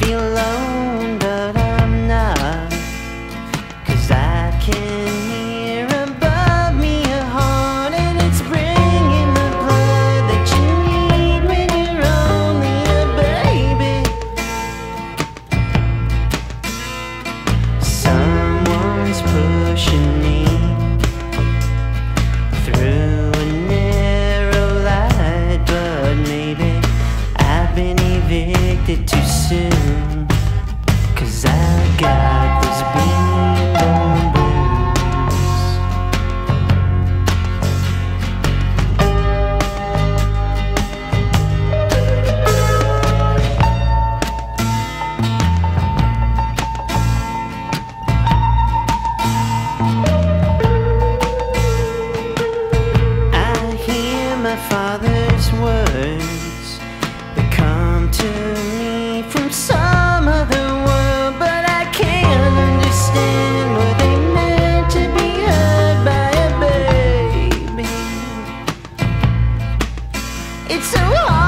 feel alone, It's so hard